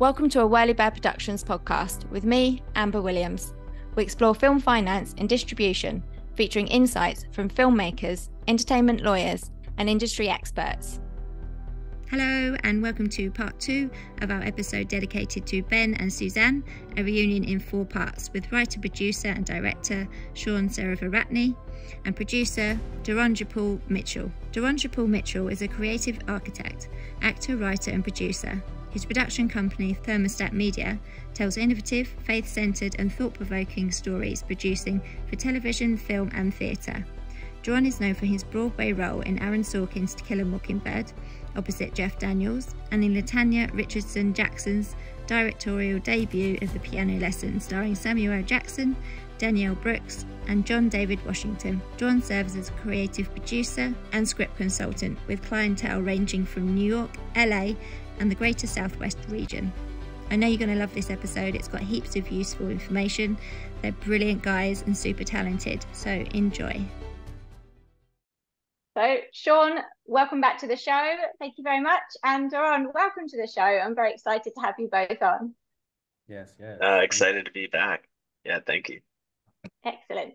Welcome to a Whirly Bird Productions podcast with me, Amber Williams. We explore film finance and distribution, featuring insights from filmmakers, entertainment lawyers, and industry experts. Hello, and welcome to part two of our episode dedicated to Ben and Suzanne, a reunion in four parts with writer, producer, and director Shaun Seneviratne and producer Doron Jè Paul Mitchell. Doron Jè Paul Mitchell is a creative architect, actor, writer, and producer his production company, Thermostat Media, tells innovative, faith centred, and thought provoking stories producing for television, film, and theatre. Doron is known for his Broadway role in Aaron Sorkin's To Kill a Mockingbird, opposite Jeff Daniels, and in Latanya Richardson Jackson's directorial debut of The Piano Lesson, starring Samuel. Jackson, Danielle Brooks, and John David Washington. John serves as a creative producer and script consultant with clientele ranging from New York, LA, and the Greater Southwest region. I know you're going to love this episode. It's got heaps of useful information. They're brilliant guys and super talented, so enjoy. So, Shaun, welcome back to the show. Thank you very much. And Doron, welcome to the show. I'm very excited to have you both on. Yes, yes. Uh, excited to be back. Yeah, thank you. Excellent.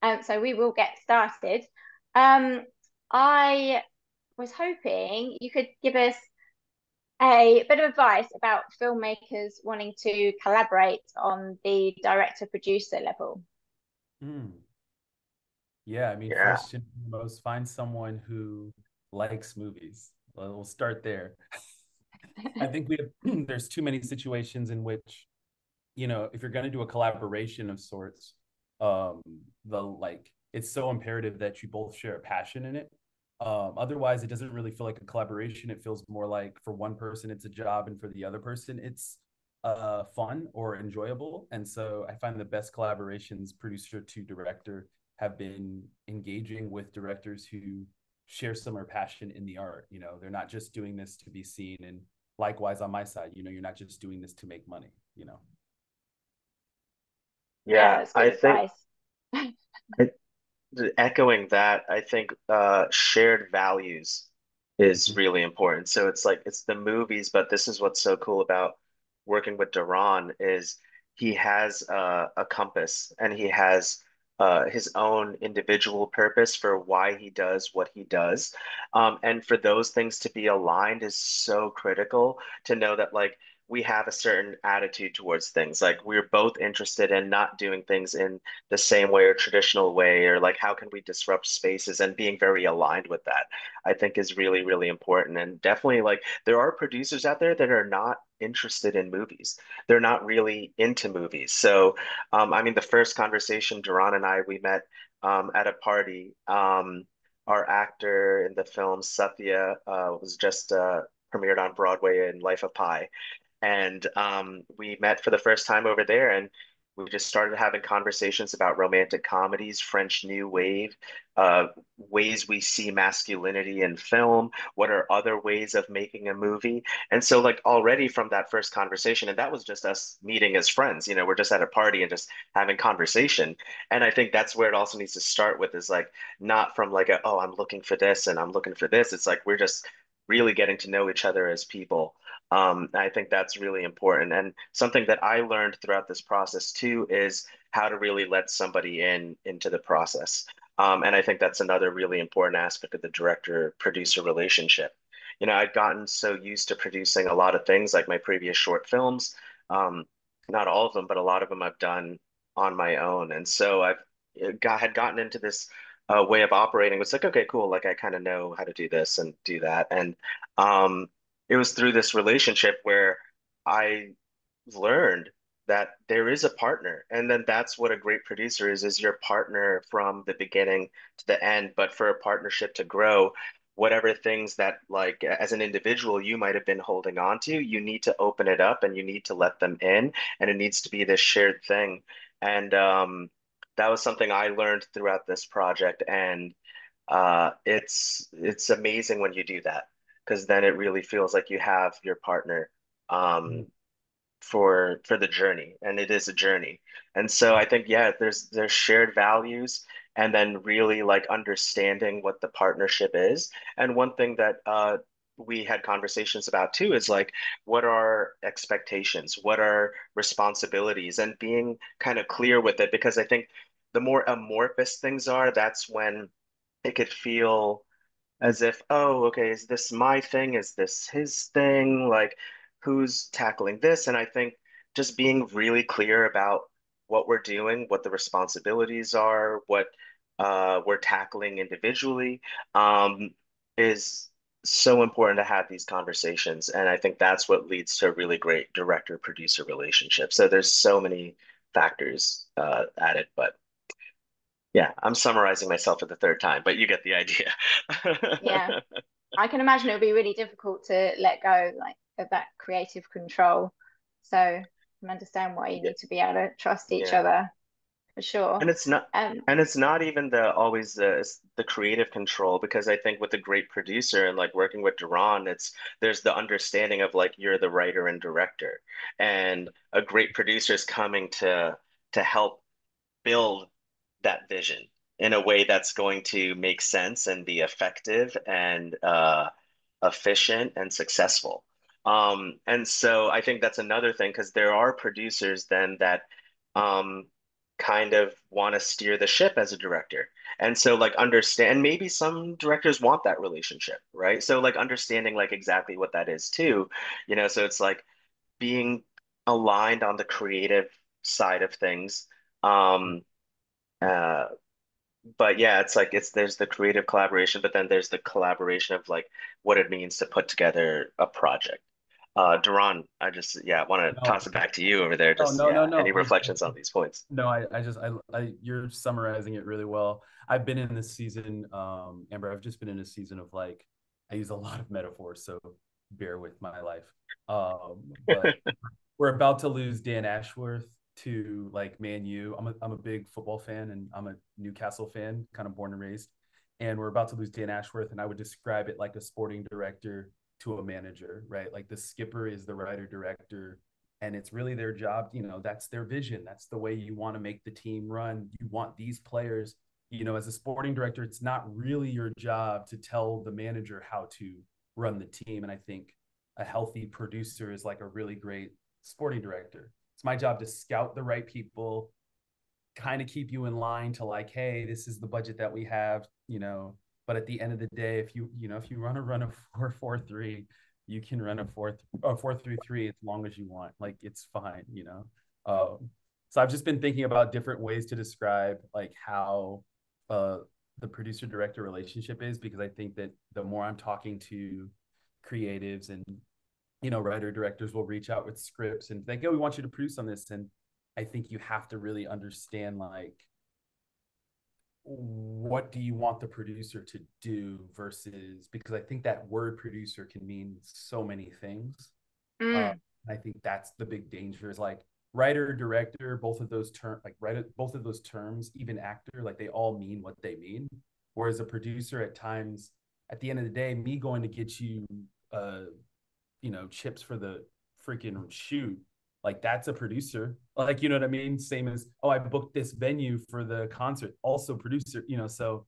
Um, so we will get started. Um, I was hoping you could give us a bit of advice about filmmakers wanting to collaborate on the director producer level. Mm. Yeah, I mean, yeah. first and foremost, find someone who likes movies. Well, we'll start there. I think we have, there's too many situations in which, you know, if you're going to do a collaboration of sorts, um, the like, it's so imperative that you both share a passion in it um, otherwise, it doesn't really feel like a collaboration. It feels more like for one person, it's a job, and for the other person, it's uh, fun or enjoyable. And so I find the best collaborations, producer to director, have been engaging with directors who share some similar passion in the art. You know, they're not just doing this to be seen. And likewise, on my side, you know, you're not just doing this to make money, you know. Yeah, yeah I think. I, echoing that, I think uh, shared values is mm-hmm. really important. So it's like it's the movies, but this is what's so cool about working with Doron is he has uh, a compass and he has uh, his own individual purpose for why he does what he does. Um, and for those things to be aligned is so critical to know that like we have a certain attitude towards things. Like we're both interested in not doing things in the same way or traditional way, or like how can we disrupt spaces and being very aligned with that, I think is really, really important. And definitely like there are producers out there that are not interested in movies. They're not really into movies. So um, I mean the first conversation, Doron and I, we met um, at a party. Um, our actor in the film Satya uh, was just uh, premiered on Broadway in Life of Pi and um, we met for the first time over there and we just started having conversations about romantic comedies french new wave uh, ways we see masculinity in film what are other ways of making a movie. And so like already from that first conversation and that was just us meeting as friends you know we're just at a party and just having conversation. And i think that's where it also needs to start with is like not from like a, oh i'm looking for this and i'm looking for this. It's like we're just really getting to know each other as people um, I think that's really important. And something that I learned throughout this process too is how to really let somebody in into the process. Um, and I think that's another really important aspect of the director producer relationship. You know, I'd gotten so used to producing a lot of things like my previous short films. Um, not all of them, but a lot of them I've done on my own. And so I've got, had gotten into this uh, way of operating. was like, okay, cool. Like I kind of know how to do this and do that. And um, it was through this relationship where I learned that there is a partner and then that's what a great producer is is your partner from the beginning to the end but for a partnership to grow whatever things that like as an individual you might have been holding on to you need to open it up and you need to let them in and it needs to be this shared thing and um, that was something i learned throughout this project and uh, it's it's amazing when you do that because then it really feels like you have your partner um, mm. for for the journey, and it is a journey. And so I think yeah, there's there's shared values, and then really like understanding what the partnership is. And one thing that uh, we had conversations about too is like what are expectations what are responsibilities and being kind of clear with it because i think the more amorphous things are that's when it could feel as if oh okay is this my thing is this his thing like who's tackling this and i think just being really clear about what we're doing what the responsibilities are what uh, we're tackling individually um, is so important to have these conversations. And I think that's what leads to a really great director producer relationship. So there's so many factors uh, at it, but yeah, I'm summarizing myself for the third time, but you get the idea. yeah. I can imagine it would be really difficult to let go like of that creative control. So I can understand why you yeah. need to be able to trust each yeah. other for sure. And it's not, um, and it's not even the always the the creative control because I think with a great producer and like working with Doron, it's there's the understanding of like you're the writer and director, and a great producer is coming to to help build that vision in a way that's going to make sense and be effective and uh, efficient and successful. Um, and so I think that's another thing because there are producers then that um, kind of want to steer the ship as a director. And so like understand maybe some directors want that relationship, right? So like understanding like exactly what that is too, you know, so it's like being aligned on the creative side of things. Um uh but yeah, it's like it's there's the creative collaboration, but then there's the collaboration of like what it means to put together a project. Uh, Doron, I just yeah want to no. toss it back to you over there. Just no, no, yeah, no, Any reflections on these points? No, I, I just I, I you're summarizing it really well. I've been in this season, um, Amber. I've just been in a season of like I use a lot of metaphors, so bear with my life. Um, but we're about to lose Dan Ashworth to like Man U. I'm a I'm a big football fan and I'm a Newcastle fan, kind of born and raised. And we're about to lose Dan Ashworth, and I would describe it like a sporting director to a manager, right? Like the skipper is the writer director and it's really their job, you know, that's their vision. That's the way you want to make the team run. You want these players, you know, as a sporting director, it's not really your job to tell the manager how to run the team and I think a healthy producer is like a really great sporting director. It's my job to scout the right people, kind of keep you in line to like, hey, this is the budget that we have, you know, but at the end of the day, if you you know if you run a run a four four three, you can run a four a four three three as long as you want. Like it's fine, you know. Um, so I've just been thinking about different ways to describe like how uh, the producer director relationship is because I think that the more I'm talking to creatives and you know writer directors will reach out with scripts and think, oh, we want you to produce on this, and I think you have to really understand like what do you want the producer to do versus because I think that word producer can mean so many things. Mm. Um, I think that's the big danger is like writer, director, both of those terms, like writer, both of those terms, even actor, like they all mean what they mean. Whereas a producer at times, at the end of the day, me going to get you, uh, you know, chips for the freaking shoot like that's a producer. Like you know what i mean? Same as oh i booked this venue for the concert also producer you know so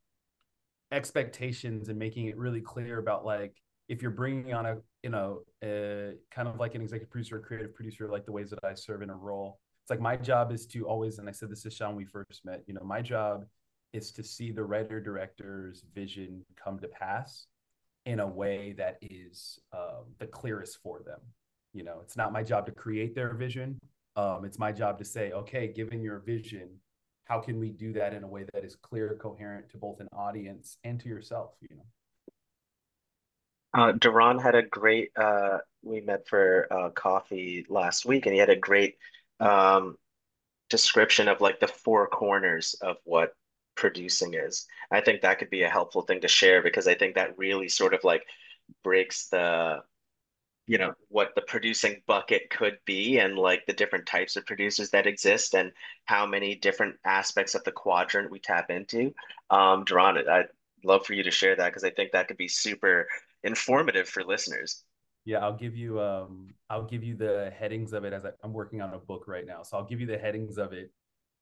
expectations and making it really clear about like if you're bringing on a you know a, kind of like an executive producer or creative producer like the ways that i serve in a role. It's like my job is to always and i said this to shaun we first met you know my job is to see the writer director's vision come to pass in a way that is um, the clearest for them you know, it's not my job to create their vision. Um, it's my job to say, okay, given your vision, how can we do that in a way that is clear, coherent to both an audience and to yourself? You know. Uh, Doron had a great. Uh, we met for uh, coffee last week, and he had a great um, description of like the four corners of what producing is. I think that could be a helpful thing to share because I think that really sort of like breaks the you know what the producing bucket could be and like the different types of producers that exist and how many different aspects of the quadrant we tap into. Um Doron i'd love for you to share that because i think that could be super informative for listeners. Yeah i'll give you um i'll give you the headings of it as I, i'm working on a book right now. So i'll give you the headings of it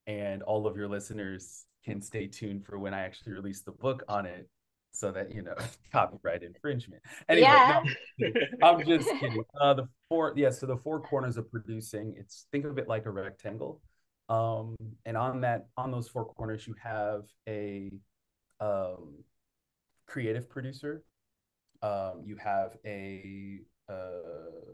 and all of your listeners can stay tuned for when i actually release the book on it so that you know copyright infringement. Anyway, yeah. no, I'm just kidding. Uh, the four, yeah. So the four corners of producing. It's think of it like a rectangle, um, and on that, on those four corners, you have a um, creative producer. Um, you have a uh,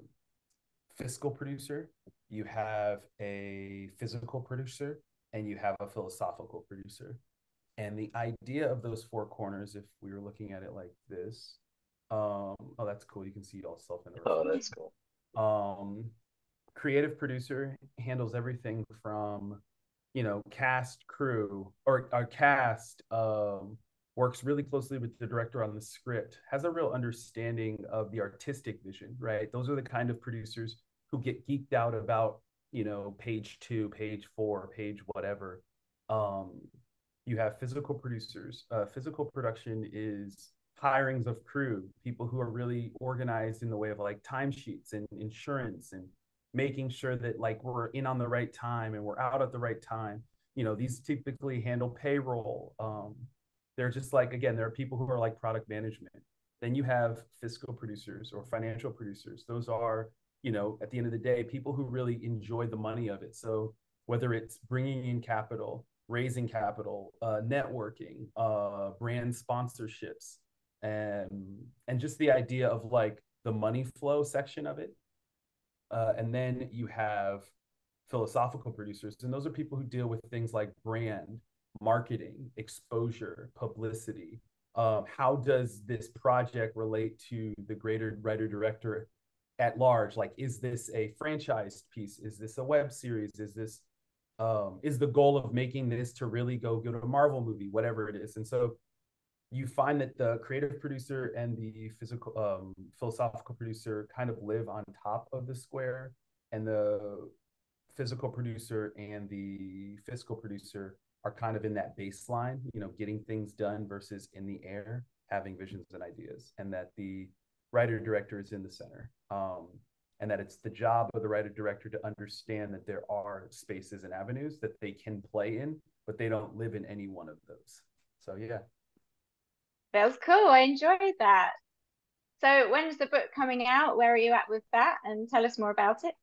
fiscal producer. You have a physical producer, and you have a philosophical producer. And the idea of those four corners, if we were looking at it like this, um, oh, that's cool. You can see yourself in the Oh, that's cool. Um, creative producer handles everything from, you know, cast, crew, or our cast. Um, works really closely with the director on the script, has a real understanding of the artistic vision, right? Those are the kind of producers who get geeked out about, you know, page two, page four, page whatever. Um, you have physical producers. Uh, physical production is hirings of crew, people who are really organized in the way of like timesheets and insurance and making sure that like we're in on the right time and we're out at the right time. You know, these typically handle payroll. Um, they're just like again, there are people who are like product management. Then you have fiscal producers or financial producers. Those are, you know, at the end of the day, people who really enjoy the money of it. So whether it's bringing in capital, raising capital, uh, networking, uh, brand sponsorships, and and just the idea of like the money flow section of it. Uh, and then you have philosophical producers, and those are people who deal with things like brand, marketing, exposure, publicity. Um, how does this project relate to the greater writer director at large? Like, is this a franchise piece? Is this a web series? Is this um, is the goal of making this to really go get a Marvel movie, whatever it is. And so you find that the creative producer and the physical um, philosophical producer kind of live on top of the square, and the physical producer and the fiscal producer are kind of in that baseline, you know, getting things done versus in the air, having visions and ideas, and that the writer director is in the center. Um, and that it's the job of the writer director to understand that there are spaces and avenues that they can play in, but they don't live in any one of those. So yeah. That was cool. I enjoyed that. So when's the book coming out? Where are you at with that? And tell us more about it.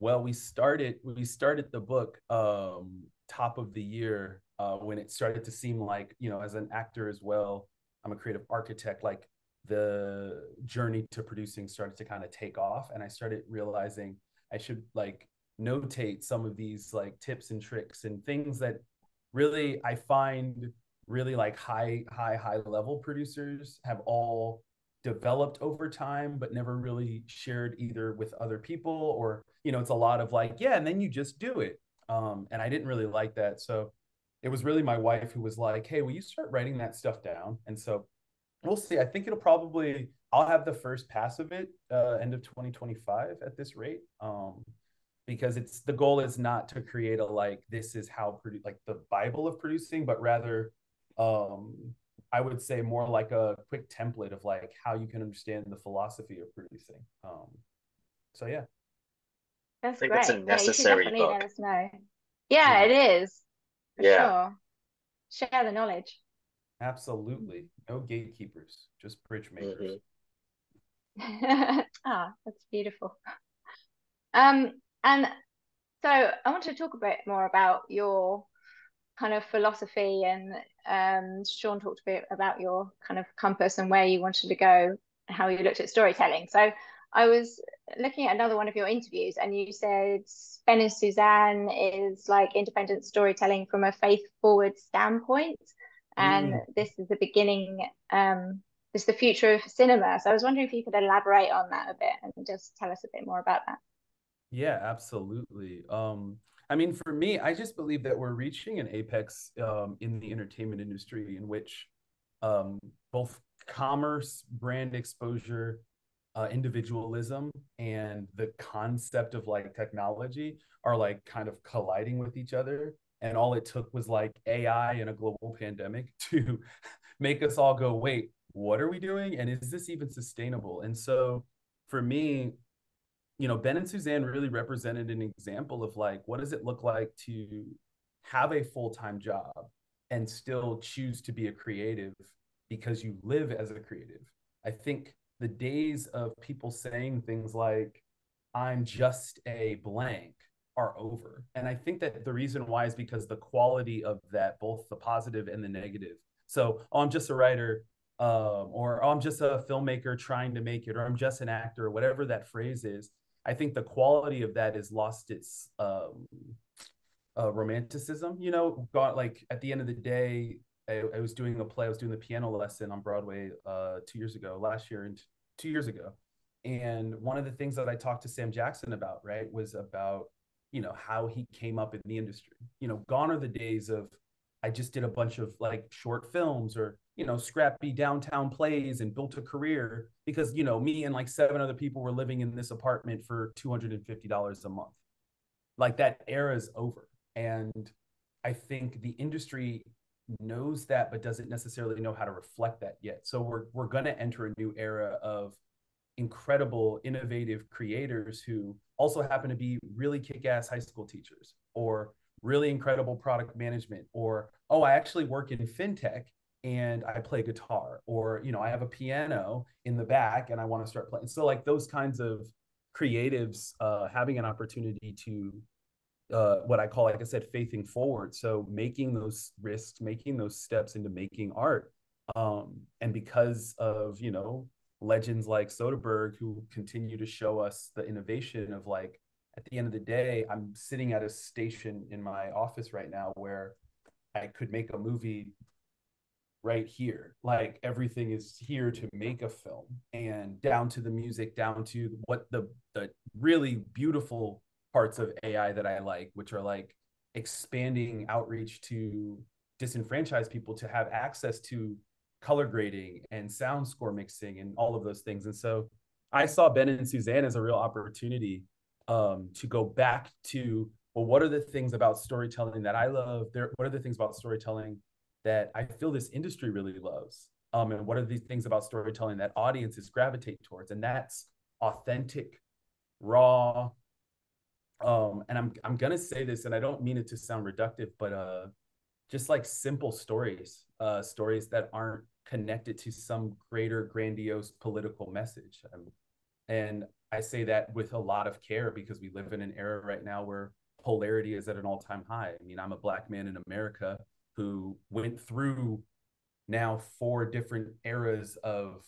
Well, we started we started the book um top of the year uh when it started to seem like, you know, as an actor as well, I'm a creative architect, like the journey to producing started to kind of take off and i started realizing i should like notate some of these like tips and tricks and things that really i find really like high high high level producers have all developed over time but never really shared either with other people or you know it's a lot of like yeah and then you just do it. Um and i didn't really like that. So it was really my wife who was like hey will you start writing that stuff down? And so we'll see. I think it'll probably I'll have the first pass of it uh, end of 2025 at this rate. Um, because it's the goal is not to create a like this is how produ- like the Bible of producing, but rather um I would say more like a quick template of like how you can understand the philosophy of producing. Um so yeah. That's great. That's a necessary yeah, book. Let us know. Yeah, yeah. it is. yeah. Sure. Share the knowledge. Absolutely. No gatekeepers, just bridge makers. Mm-hmm. ah, that's beautiful. Um, and so I want to talk a bit more about your kind of philosophy and um, Shaun talked a bit about your kind of compass and where you wanted to go, how you looked at storytelling. So I was looking at another one of your interviews and you said Ben and Suzanne is like independent storytelling from a faith forward standpoint and mm. this is the beginning um this is the future of cinema. So i was wondering if you could elaborate on that a bit and just tell us a bit more about that. Yeah absolutely. Um i mean for me i just believe that we're reaching an apex um, in the entertainment industry in which um, both commerce brand exposure uh, individualism and the concept of like technology are like kind of colliding with each other and all it took was like AI and a global pandemic to make us all go, wait, what are we doing? And is this even sustainable? And so for me, you know, Ben and Suzanne really represented an example of like, what does it look like to have a full time job and still choose to be a creative because you live as a creative. I think the days of people saying things like, I'm just a blank are over. And I think that the reason why is because the quality of that, both the positive and the negative. So, oh, I'm just a writer, um, or oh, I'm just a filmmaker trying to make it, or I'm just an actor, or whatever that phrase is. I think the quality of that has lost its um, uh, romanticism. You know, got like at the end of the day, I, I, was doing a play. I was doing the piano lesson on Broadway uh, two years ago, last year, and two years ago. And one of the things that I talked to Sam Jackson about, right, was about you know how he came up in the industry. You know, gone are the days of I just did a bunch of like short films or you know scrappy downtown plays and built a career because you know me and like seven other people were living in this apartment for $250 a month. Like that era is over. And i think the industry knows that but doesn't necessarily know how to reflect that yet. So we're we're going to enter a new era of incredible innovative creators who also happen to be really kick-ass high school teachers or really incredible product management or oh i actually work in fintech and i play guitar or you know i have a piano in the back and i want to start playing so like those kinds of creatives uh, having an opportunity to uh, what i call like i said faithing forward. So making those risks making those steps into making art um, and because of you know legends like Soderbergh who continue to show us the innovation of like at the end of the day, I'm sitting at a station in my office right now where I could make a movie right here. Like everything is here to make a film and down to the music, down to what the the really beautiful parts of AI that I like, which are like expanding outreach to disenfranchised people to have access to color grading and sound score mixing and all of those things. And so I saw Ben and Suzanne as a real opportunity um, to go back to well, what are the things about storytelling that I love? There, what are the things about storytelling that I feel this industry really loves? Um, and what are these things about storytelling that audiences gravitate towards? And that's authentic, raw. Um, and I'm I'm gonna say this, and I don't mean it to sound reductive, but uh, just like simple stories, uh, stories that aren't connected to some greater grandiose political message. Um, and I say that with a lot of care because we live in an era right now where polarity is at an all-time high. I mean, I'm a black man in America who went through now four different eras of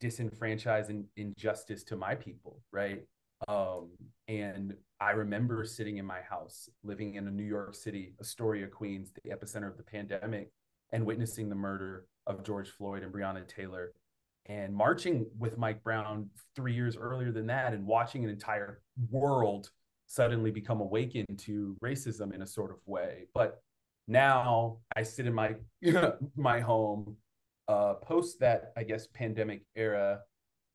disenfranchise and injustice to my people, right? Um, and I remember sitting in my house, living in a New York City, Astoria, Queens, the epicenter of the pandemic, and witnessing the murder of George Floyd and Breonna Taylor and marching with Mike Brown three years earlier than that and watching an entire world suddenly become awakened to racism in a sort of way. But now I sit in my my home uh, post that I guess pandemic era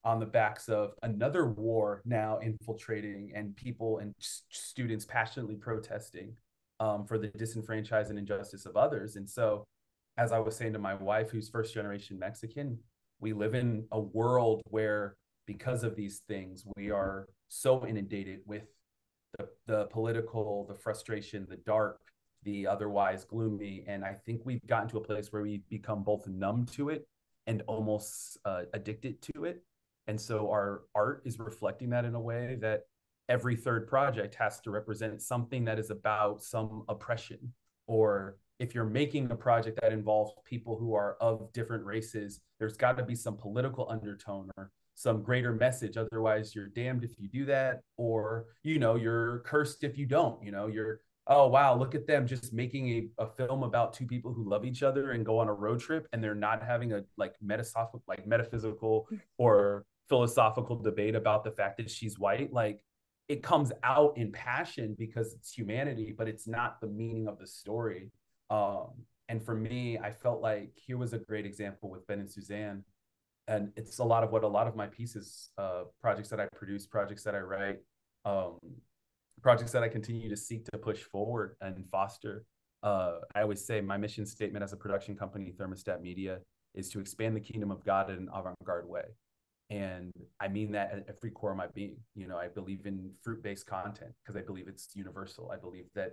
on the backs of another war now infiltrating and people and students passionately protesting um, for the disenfranchised and injustice of others. And so, as I was saying to my wife, who's first generation Mexican, we live in a world where because of these things we are so inundated with the, the political the frustration the dark the otherwise gloomy. And i think we've gotten to a place where we've become both numb to it and almost uh, addicted to it. And so our art is reflecting that in a way that every third project has to represent something that is about some oppression or if you're making a project that involves people who are of different races, there's got to be some political undertone or some greater message. Otherwise, you're damned if you do that, or you know, you're cursed if you don't. You know, you're oh wow, look at them just making a, a film about two people who love each other and go on a road trip, and they're not having a like metaphysical, like metaphysical or philosophical debate about the fact that she's white. Like it comes out in passion because it's humanity, but it's not the meaning of the story. Um, and for me, I felt like here was a great example with Ben and Suzanne. And it's a lot of what a lot of my pieces, uh, projects that I produce, projects that I write, um, projects that I continue to seek to push forward and foster. Uh, I always say my mission statement as a production company, Thermostat Media, is to expand the kingdom of God in an avant-garde way. And I mean that at every core of my being. You know, I believe in fruit-based content because I believe it's universal. I believe that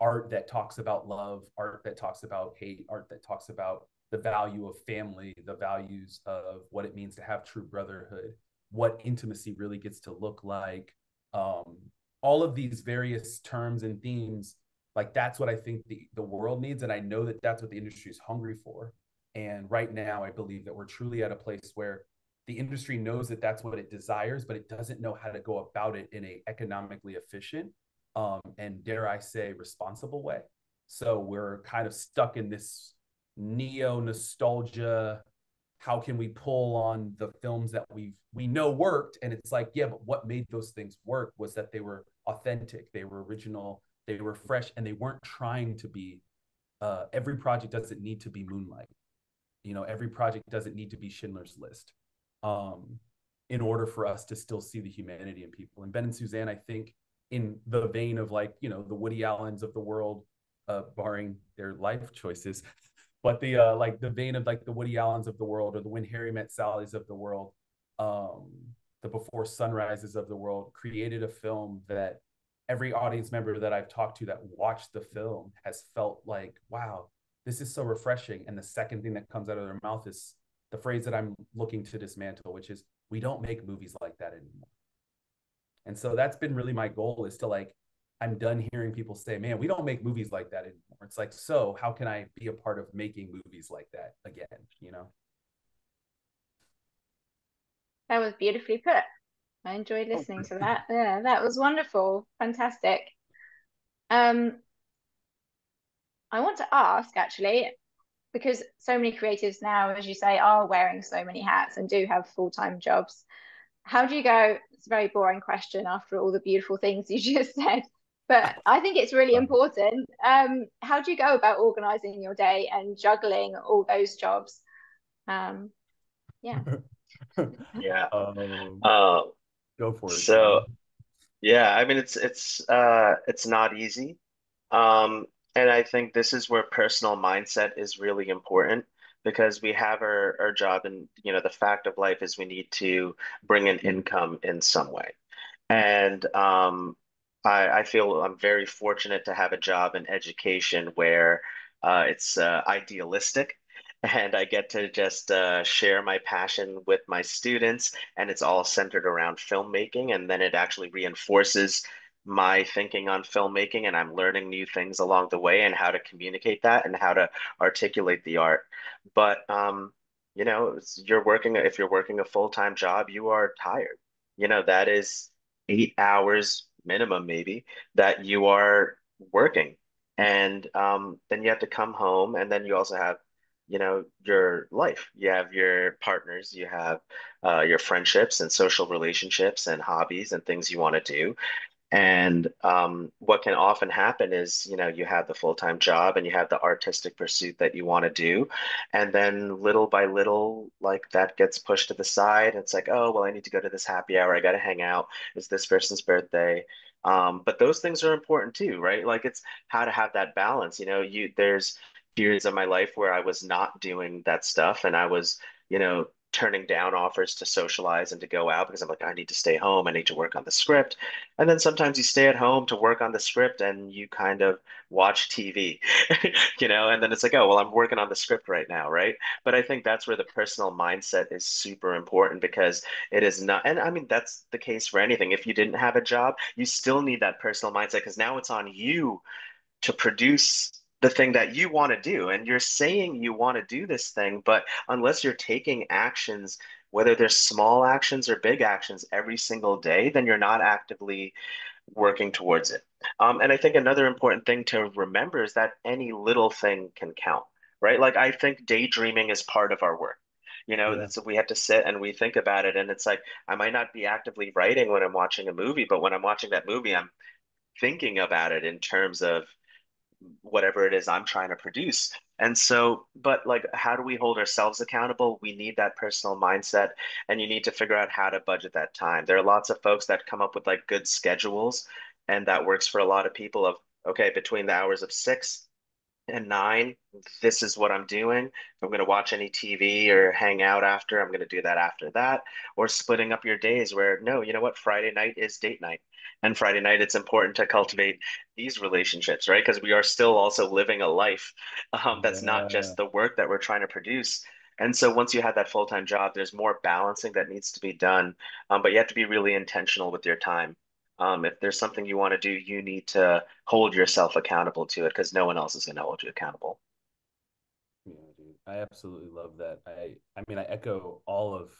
art that talks about love, art that talks about hate, art that talks about the value of family, the values of what it means to have true brotherhood, what intimacy really gets to look like. Um, all of these various terms and themes, like that's what I think the, the world needs. And I know that that's what the industry is hungry for. And right now, I believe that we're truly at a place where the industry knows that that's what it desires, but it doesn't know how to go about it in a economically efficient um, and dare I say responsible way. So we're kind of stuck in this neo nostalgia. How can we pull on the films that we we know worked? And it's like, yeah, but what made those things work was that they were authentic, they were original, they were fresh, and they weren't trying to be. Uh, every project doesn't need to be Moonlight. You know, every project doesn't need to be Schindler's List um, in order for us to still see the humanity in people. And Ben and Suzanne, I think, in the vein of like you know the Woody Allens of the world, uh, barring their life choices, but the uh, like the vein of like the Woody Allens of the world or the When Harry Met Sally's of the world, um, the Before Sunrises of the world, created a film that every audience member that I've talked to that watched the film has felt like, wow, this is so refreshing. And the second thing that comes out of their mouth is the phrase that I'm looking to dismantle, which is we don't make movies. And so that's been really my goal is to like, I'm done hearing people say, man, we don't make movies like that anymore. It's like, so how can I be a part of making movies like that again? You know? That was beautifully put. I enjoyed oh, listening to that. Yeah, that was wonderful. Fantastic. Um, I want to ask actually, because so many creatives now, as you say, are wearing so many hats and do have full time jobs. How do you go? It's a very boring question after all the beautiful things you just said, but I think it's really important. Um, how do you go about organizing your day and juggling all those jobs? Um, yeah. yeah. Um, uh, go for it. So, yeah, I mean, it's it's uh, it's not easy. Um, and I think this is where personal mindset is really important because we have our, our job and you know the fact of life is we need to bring an income in some way. And um, I, I feel I'm very fortunate to have a job in education where uh, it's uh, idealistic and I get to just uh, share my passion with my students, and it's all centered around filmmaking. And then it actually reinforces my thinking on filmmaking and I'm learning new things along the way and how to communicate that and how to articulate the art. But um, you know, you're working if you're working a full-time job, you are tired. You know, that is eight hours minimum maybe that you are working. And um, then you have to come home and then you also have you know your life you have your partners you have uh, your friendships and social relationships and hobbies and things you want to do and um, what can often happen is, you know, you have the full-time job and you have the artistic pursuit that you want to do. And then little by little, like that gets pushed to the side. It's like, oh, well, I need to go to this happy hour. I got to hang out. It's this person's birthday. Um, but those things are important too, right? Like it's how to have that balance. You know, you there's periods of my life where I was not doing that stuff and I was, you know, turning down offers to socialize and to go out because I'm like, I need to stay home. I need to work on the script. And then sometimes you stay at home to work on the script and you kind of watch TV, you know, and then it's like, oh, well, I'm working on the script right now, right? But I think that's where the personal mindset is super important because it is not, and I mean, that's the case for anything. If you didn't have a job, you still need that personal mindset because now it's on you to produce the thing that you want to do. And you're saying you want to do this thing, but unless you're taking actions, whether they're small actions or big actions every single day, then you're not actively working towards it. Um, and I think another important thing to remember is that any little thing can count, right? Like I think daydreaming is part of our work. You know, yeah. so we have to sit and we think about it. And it's like, I might not be actively writing when I'm watching a movie, but when I'm watching that movie, I'm thinking about it in terms of whatever it is I'm trying to produce. And so, but like, how do we hold ourselves accountable? We need that personal mindset, and you need to figure out how to budget that time. There are lots of folks that come up with like good schedules, and that works for a lot of people. Of okay, between the hours of six and nine, this is what I'm doing. If I'm going to watch any TV or hang out after, I'm going to do that after that. Or splitting up your days where, no, you know what? Friday night is date night. And Friday night, it's important to cultivate these relationships, right? Because we are still also living a life um, that's yeah. not just the work that we're trying to produce. And so once you have that full time job, there's more balancing that needs to be done. Um, but you have to be really intentional with your time. Um, if there's something you want to do, you need to hold yourself accountable to it because no one else is going to hold you accountable. Yeah, dude, I absolutely love that. I, I mean, I echo all of,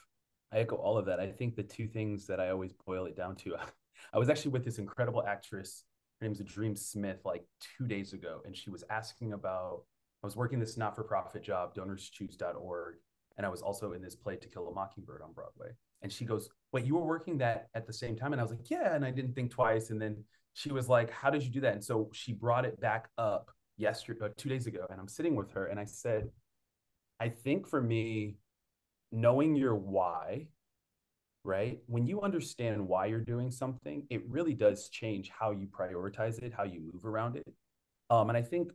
I echo all of that. I think the two things that I always boil it down to, I was actually with this incredible actress. Her name's Dream Smith, like two days ago, and she was asking about. I was working this not-for-profit job, DonorsChoose.org, and I was also in this play To Kill a Mockingbird on Broadway. And she goes, Wait, you were working that at the same time? And I was like, Yeah. And I didn't think twice. And then she was like, How did you do that? And so she brought it back up yesterday, uh, two days ago. And I'm sitting with her and I said, I think for me, knowing your why, right? When you understand why you're doing something, it really does change how you prioritize it, how you move around it. Um, and I think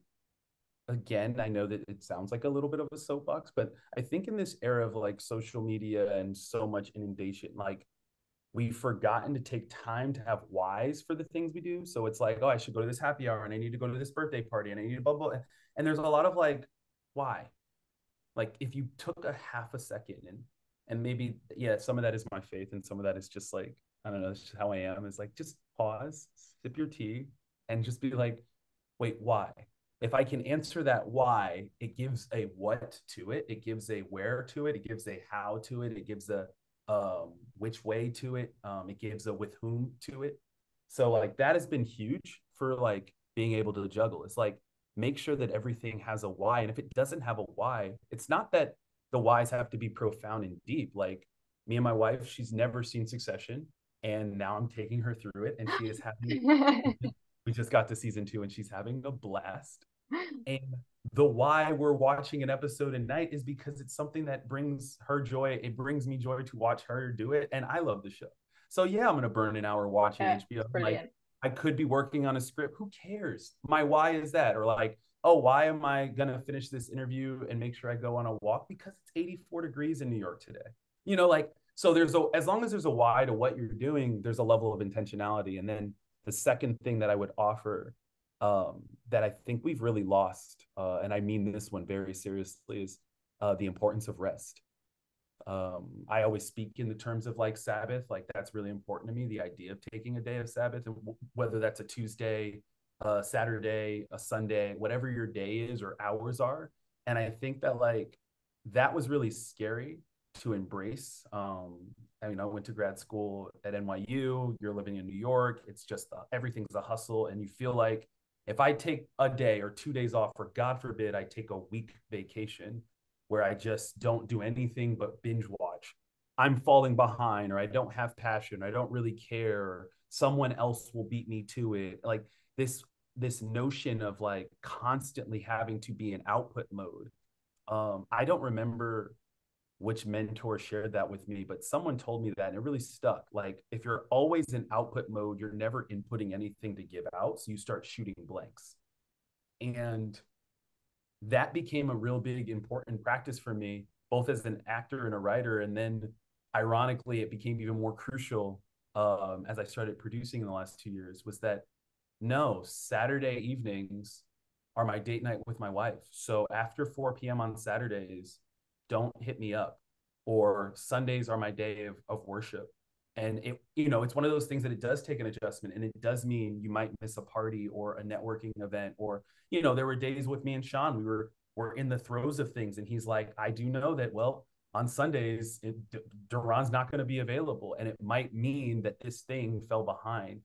again, I know that it sounds like a little bit of a soapbox, but I think in this era of like social media and so much inundation, like we've forgotten to take time to have whys for the things we do. So it's like, oh, I should go to this happy hour and I need to go to this birthday party and I need to blah, blah. And there's a lot of like, why? Like if you took a half a second and and maybe yeah, some of that is my faith and some of that is just like, I don't know, it's just how I am. Is like just pause, sip your tea, and just be like, wait, why? If I can answer that why, it gives a what to it, it gives a where to it, it gives a how to it, it gives a um, which way to it, um, it gives a with whom to it. So like that has been huge for like being able to juggle. It's like make sure that everything has a why, and if it doesn't have a why, it's not that the whys have to be profound and deep. Like me and my wife, she's never seen Succession, and now I'm taking her through it, and she is having. we just got to season two, and she's having a blast and the why we're watching an episode a night is because it's something that brings her joy. It brings me joy to watch her do it. And I love the show. So yeah, I'm gonna burn an hour watching yeah, HBO. Brilliant. Like I could be working on a script. Who cares? My why is that? Or like, oh, why am I gonna finish this interview and make sure I go on a walk? Because it's 84 degrees in New York today. You know, like so there's a as long as there's a why to what you're doing, there's a level of intentionality. And then the second thing that I would offer um, that I think we've really lost, uh, and I mean this one very seriously, is uh, the importance of rest. Um, I always speak in the terms of like Sabbath, like that's really important to me. The idea of taking a day of Sabbath, and w- whether that's a Tuesday, a Saturday, a Sunday, whatever your day is or hours are. And I think that like that was really scary to embrace. Um, I mean, I went to grad school at NYU. You're living in New York. It's just everything's a hustle, and you feel like if I take a day or two days off, or God forbid, I take a week vacation where I just don't do anything but binge watch, I'm falling behind or I don't have passion, I don't really care, someone else will beat me to it. Like this this notion of like constantly having to be in output mode. Um, I don't remember which mentor shared that with me, but someone told me that and it really stuck. Like if you're always in output mode, you're never inputting anything to give out. So you start shooting blanks. And that became a real big important practice for me, both as an actor and a writer. And then ironically, it became even more crucial um, as I started producing in the last two years was that no, Saturday evenings are my date night with my wife. So after 4 p.m. on Saturdays, don't hit me up or sundays are my day of, of worship. And it you know it's one of those things that it does take an adjustment and it does mean you might miss a party or a networking event or you know there were days with me and shaun we were we're in the throes of things and he's like i do know that well on sundays it, doron's not going to be available and it might mean that this thing fell behind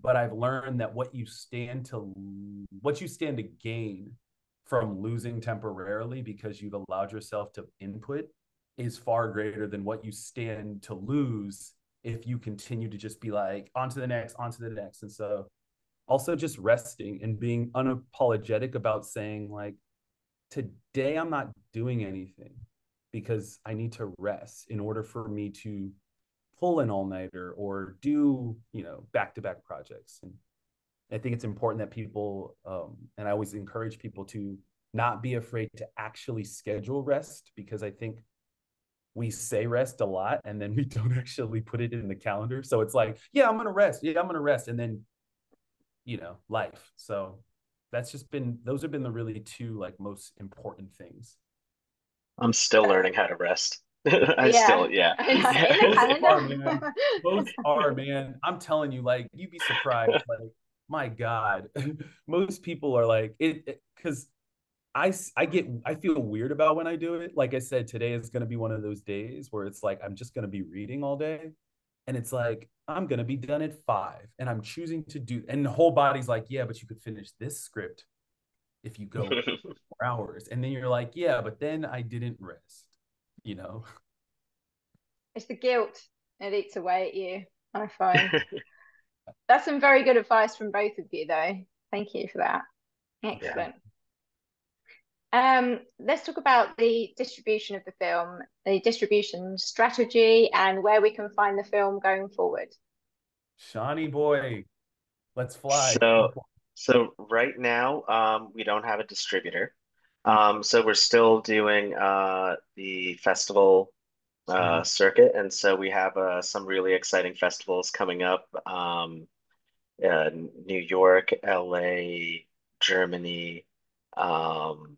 but i've learned that what you stand to what you stand to gain from losing temporarily because you've allowed yourself to input is far greater than what you stand to lose if you continue to just be like on to the next on to the next. And so also just resting and being unapologetic about saying like today i'm not doing anything because i need to rest in order for me to pull an all-nighter or do you know back-to-back projects. And I think it's important that people, um, and I always encourage people to not be afraid to actually schedule rest because I think we say rest a lot and then we don't actually put it in the calendar. So it's like, yeah, I'm gonna rest. Yeah, I'm gonna rest. And then, you know, life. So that's just been those have been the really two like most important things. I'm still learning how to rest. I yeah. still, yeah. Both are, man. Both are, man. I'm telling you, like, you'd be surprised. Like, my God, most people are like it because I I get I feel weird about when I do it. Like I said, today is going to be one of those days where it's like I'm just going to be reading all day, and it's like I'm going to be done at five, and I'm choosing to do. And the whole body's like, yeah, but you could finish this script if you go four hours, and then you're like, yeah, but then I didn't rest. You know. It's the guilt. It eats away at you. I find. That's some very good advice from both of you, though. Thank you for that. Excellent. Yeah. Um, let's talk about the distribution of the film, the distribution strategy, and where we can find the film going forward. Shawnee boy, let's fly. So, so right now, um, we don't have a distributor. Um, so we're still doing uh, the festival uh, circuit, and so we have uh, some really exciting festivals coming up. Um, uh, New York, LA, Germany, um,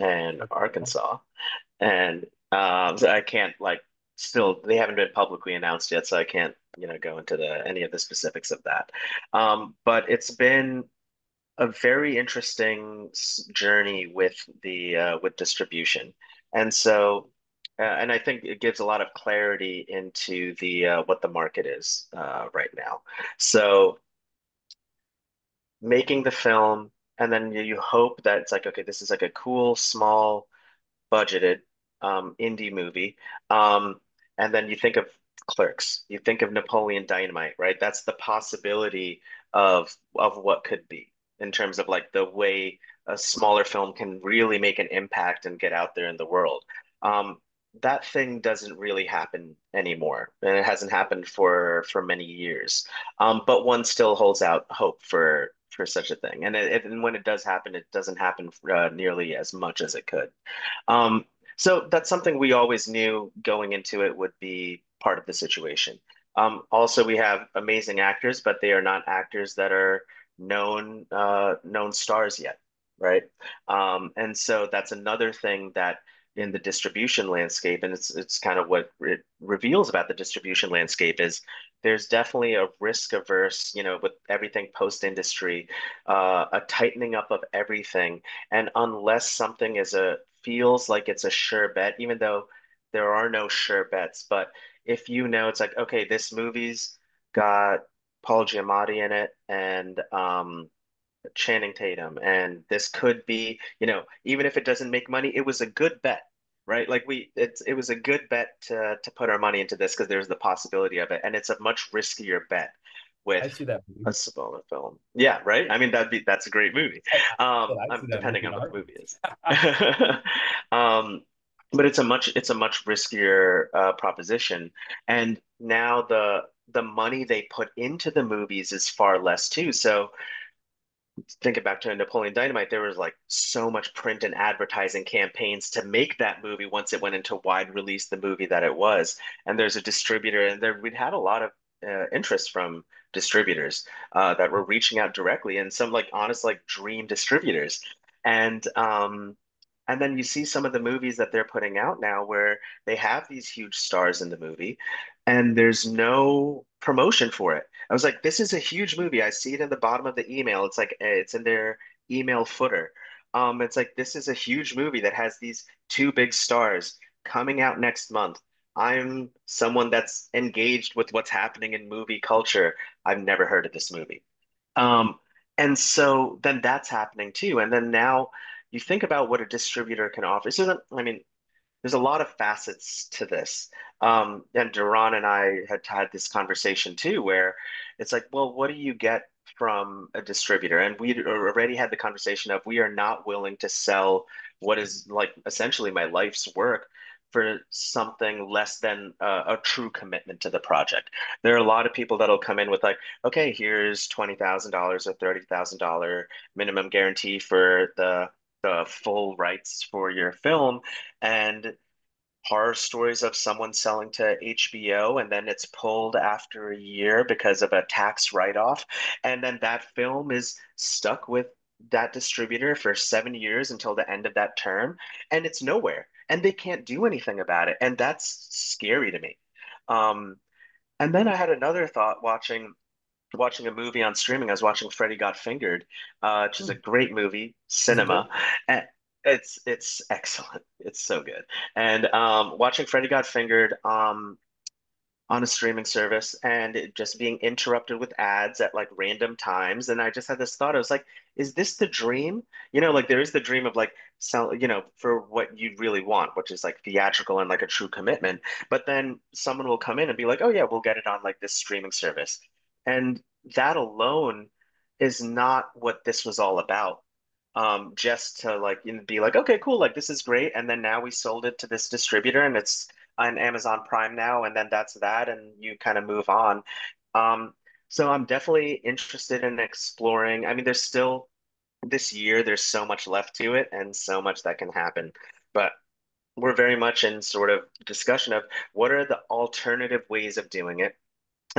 and Arkansas, and um, so I can't like still they haven't been publicly announced yet, so I can't you know go into the any of the specifics of that. Um, but it's been a very interesting journey with the uh, with distribution, and so uh, and I think it gives a lot of clarity into the uh, what the market is uh, right now. So making the film, and then you, hope that it's like, okay, this is like a cool, small, budgeted um, indie movie. Um, and then you think of Clerks, you think of Napoleon Dynamite, right? That's the possibility of of what could be in terms of like the way a smaller film can really make an impact and get out there in the world. Um, that thing doesn't really happen anymore, and it hasn't happened for for many years. Um, but one still holds out hope for for such a thing, and it, and when it does happen, it doesn't happen uh, nearly as much as it could. Um, so that's something we always knew going into it would be part of the situation. Um, also, we have amazing actors, but they are not actors that are known uh, known stars yet, right? Um, and so that's another thing that in the distribution landscape, and it's it's kind of what it reveals about the distribution landscape is there's definitely a risk averse, you know, with everything post industry, uh, a tightening up of everything, and unless something is a feels like it's a sure bet, even though there are no sure bets, but if you know it's like okay, this movie's got Paul Giamatti in it, and um, Channing Tatum, and this could be, you know, even if it doesn't make money, it was a good bet, right? Like we, it's it was a good bet to to put our money into this because there's the possibility of it, and it's a much riskier bet with I see that a smaller film. Yeah, right. I mean, that'd be that's a great movie. Um, depending on what the movie is. um, but it's a much it's a much riskier uh, proposition, and now the the money they put into the movies is far less too. So thinking back to Napoleon Dynamite, there was like so much print and advertising campaigns to make that movie once it went into wide release, the movie that it was. And there's a distributor, and there we'd had a lot of uh, interest from distributors uh, that were reaching out directly, and some like honest like dream distributors. And um, and then you see some of the movies that they're putting out now where they have these huge stars in the movie, and there's no promotion for it. I was like, this is a huge movie. I see it in the bottom of the email. It's like eh, it's in their email footer. Um, it's like this is a huge movie that has these two big stars coming out next month. I'm someone that's engaged with what's happening in movie culture. I've never heard of this movie. Um, and so then that's happening too. And then now you think about what a distributor can offer. So, I mean, there's a lot of facets to this. Um, and Doron and I had had this conversation too, where it's like, well, what do you get from a distributor? And we already had the conversation of we are not willing to sell what is like essentially my life's work for something less than a, a, true commitment to the project. There are a lot of people that'll come in with like, okay, here's $20,000 or $30,000 minimum guarantee for the the full rights for your film and horror stories of someone selling to HBO and then it's pulled after a year because of a tax write-off. And then that film is stuck with that distributor for seven years until the end of that term and it's nowhere and they can't do anything about it and that's scary to me. Um, and then i had another thought watching watching a movie on streaming. I was watching freddy got fingered uh, which is a hmm. great movie cinema and it's it's excellent it's so good and um, watching freddy got fingered um, on a streaming service and it just being interrupted with ads at like random times. And I just had this thought. I was like, is this the dream? You know, like there is the dream of like sell, you know, for what you really want, which is like theatrical and like a true commitment. But then someone will come in and be like, oh yeah, we'll get it on like this streaming service. And that alone is not what this was all about. Um, just to like you know, be like, okay, cool, like this is great. And then now we sold it to this distributor and it's on Amazon Prime now, and then that's that, and you kind of move on. Um, so I'm definitely interested in exploring. I mean, there's still this year, there's so much left to it and so much that can happen. But we're very much in sort of discussion of what are the alternative ways of doing it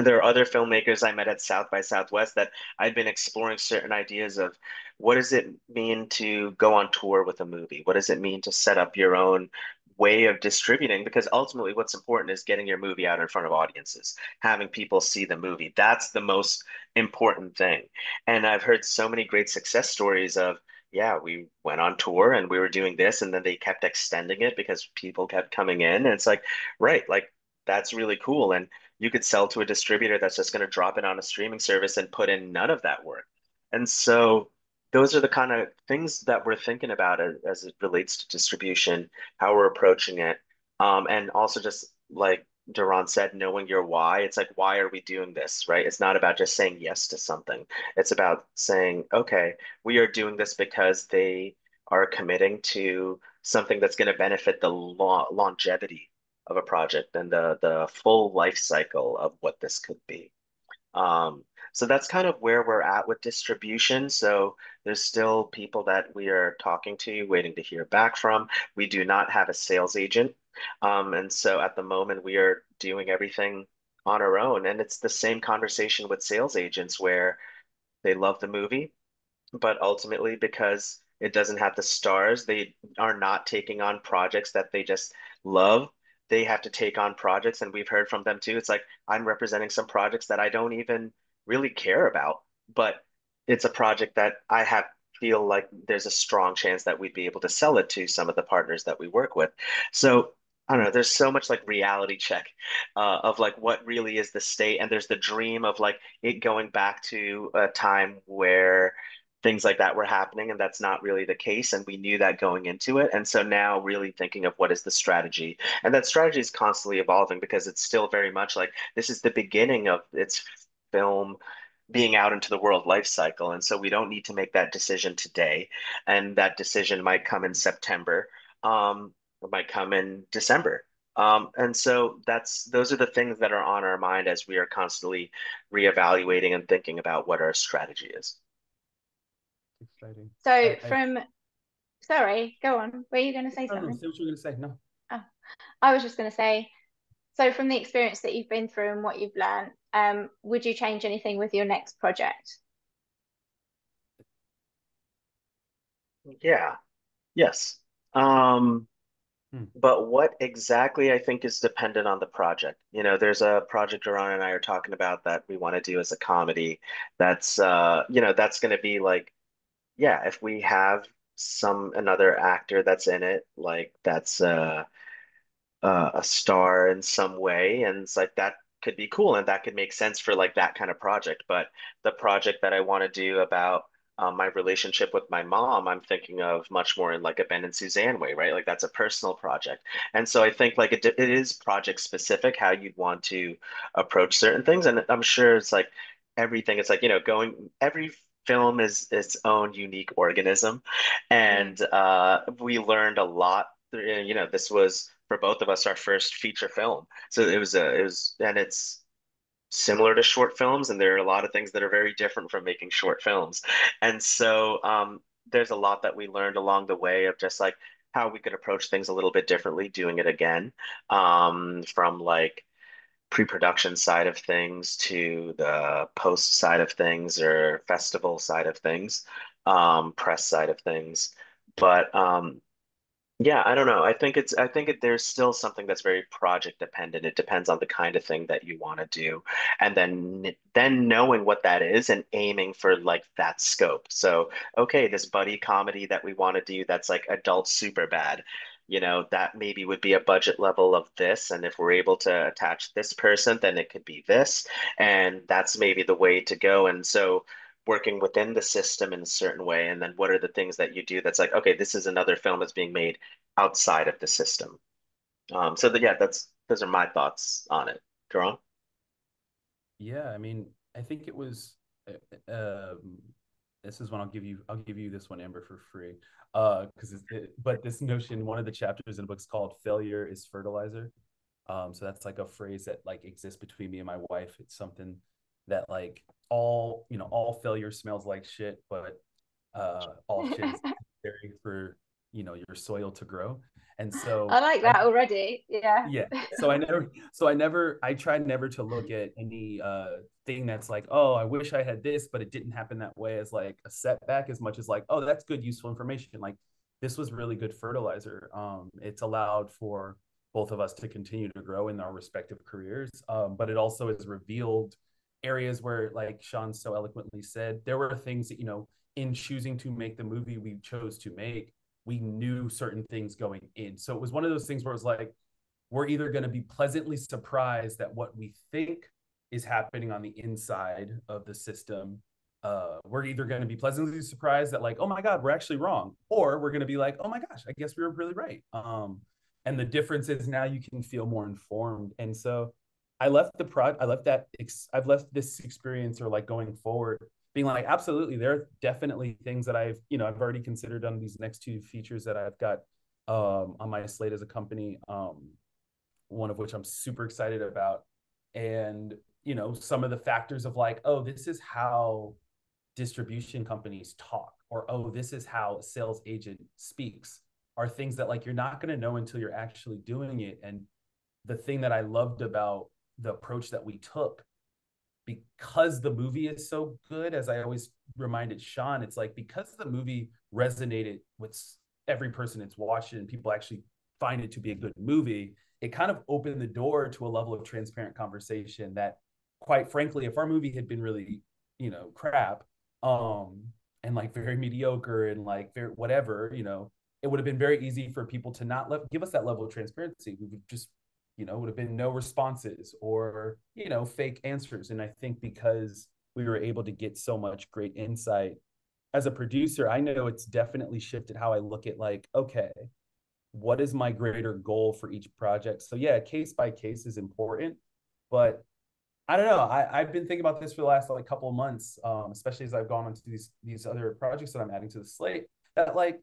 there are other filmmakers I met at South by Southwest that I've been exploring certain ideas of what does it mean to go on tour with a movie? What does it mean to set up your own way of distributing? Because ultimately, what's important is getting your movie out in front of audiences, having people see the movie. That's the most important thing. And I've heard so many great success stories of, yeah, we went on tour and we were doing this, and then they kept extending it because people kept coming in. And it's like, right, like that's really cool. And you could sell to a distributor that's just going to drop it on a streaming service and put in none of that work. And so those are the kind of things that we're thinking about as it relates to distribution, how we're approaching it. Um, and also just like Doron said, knowing your why. It's like, why are we doing this, right? It's not about just saying yes to something. It's about saying, okay, we are doing this because they are committing to something that's going to benefit the lo longevity of a project and the the full life cycle of what this could be. Um, so that's kind of where we're at with distribution. So there's still people that we are talking to, waiting to hear back from. We do not have a sales agent. Um, and so at the moment, we are doing everything on our own. And it's the same conversation with sales agents where they love the movie, but ultimately, because it doesn't have the stars, they are not taking on projects that they just love they have to take on projects and we've heard from them too it's like i'm representing some projects that i don't even really care about but it's a project that i have feel like there's a strong chance that we'd be able to sell it to some of the partners that we work with so I don't know. There's so much like reality check uh, of like what really is the state, and there's the dream of like it going back to a time where things like that were happening and that's not really the case and we knew that going into it and so now really thinking of what is the strategy. And that strategy is constantly evolving because it's still very much like this is the beginning of its film being out into the world life cycle and so we don't need to make that decision today and that decision might come in september um, it might come in december. Um, and so that's those are the things that are on our mind as we are constantly reevaluating and thinking about what our strategy is exciting. So I, from, sorry, go on. Were you going to say something? No, what you were going to say. No. Oh, I was just going to say. So from the experience that you've been through and what you've learned, um, would you change anything with your next project? Yeah. Yes. Um, hmm. But what exactly I think is dependent on the project. You know, there's a project Doron and I are talking about that we want to do as a comedy. That's uh, you know, that's going to be like yeah, if we have some another actor that's in it, like that's uh, uh, a star in some way, and it's like that could be cool, and that could make sense for like that kind of project. But the project that I want to do about um, my relationship with my mom, I'm thinking of much more in like a Ben and Suzanne way, right? Like that's a personal project. And so I think like it, it is project specific how you'd want to approach certain things. And I'm sure it's like everything, it's like, you know, going every film is its own unique organism, and uh, we learned a lot. You know, this was for both of us our first feature film. So it was a it was and it's similar to short films, and there are a lot of things that are very different from making short films. And so um, there's a lot that we learned along the way of just like how we could approach things a little bit differently, doing it again, um, from like pre-production side of things to the post side of things or festival side of things, um, press side of things. But um, yeah, I don't know. I think it's I think it, there's still something that's very project dependent. It depends on the kind of thing that you want to do, and then then knowing what that is and aiming for like that scope. So, okay, this buddy comedy that we want to do that's like adult super bad, you know, that maybe would be a budget level of this, and if we're able to attach this person, then it could be this, and that's maybe the way to go. And so working within the system in a certain way and then what are the things that you do that's like okay this is another film that's being made outside of the system. Um so yeah that's those are my thoughts on it. Jerome yeah I mean I think it was uh, um this is one I'll give you I'll give you this one Amber for free. Uh because it, but this notion one of the chapters in the book is called failure is fertilizer. Um so that's like a phrase that like exists between me and my wife. It's something that like all you know all failure smells like shit but uh all shit is necessary for you know your soil to grow and so i like that I, already yeah. Yeah so i never so i never i try never to look at any uh thing that's like oh i wish i had this but it didn't happen that way as like a setback as much as like oh that's good useful information. Like this was really good fertilizer um it's allowed for both of us to continue to grow in our respective careers um, but it also has revealed areas where like shaun so eloquently said there were things that you know in choosing to make the movie we chose to make we knew certain things going in. So it was one of those things where it was like we're either going to be pleasantly surprised that what we think is happening on the inside of the system uh, we're either going to be pleasantly surprised that like oh my god we're actually wrong or we're going to be like oh my gosh i guess we were really right. Um, and the difference is now you can feel more informed. And so I left the prod, I left that, ex- I've left this experience or like going forward being like, absolutely, there are definitely things that I've, you know, I've already considered on these next two features that I've got um, on my slate as a company, um, one of which I'm super excited about. And, you know, some of the factors of like, oh, this is how distribution companies talk, or oh, this is how a sales agent speaks, are things that like you're not going to know until you're actually doing it. And the thing that I loved about the approach that we took because the movie is so good as i always reminded shaun it's like because the movie resonated with every person it's watched and people actually find it to be a good movie it kind of opened the door to a level of transparent conversation that quite frankly if our movie had been really you know crap um and like very mediocre and like very whatever you know it would have been very easy for people to not let give us that level of transparency. We would just you know, would have been no responses or, you know, fake answers. And I think because we were able to get so much great insight as a producer, I know it's definitely shifted how I look at like, okay, what is my greater goal for each project? So yeah, case by case is important, but I don't know. I, I've been thinking about this for the last like couple of months, um, especially as I've gone into these these other projects that I'm adding to the slate. That like,